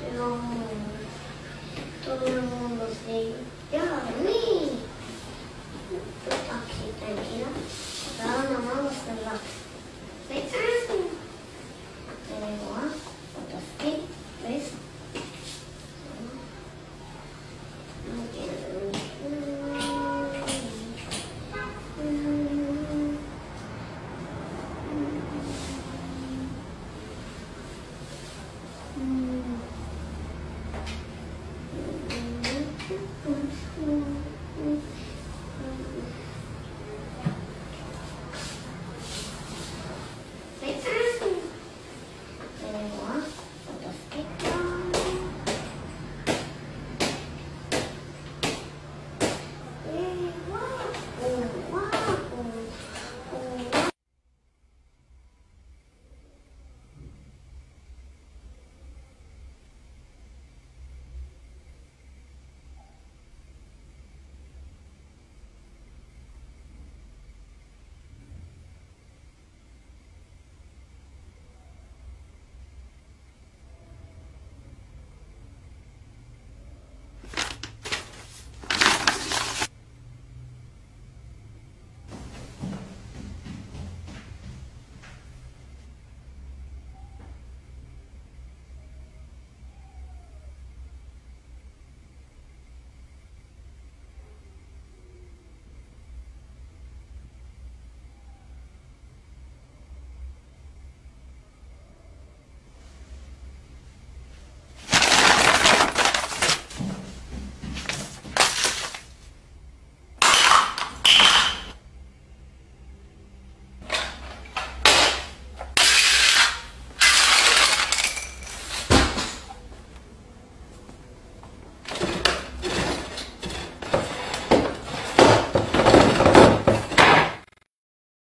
Pero Todo el mundo sí. Ya, mí. Aquí, tranquila. Ahora nos vamos a la...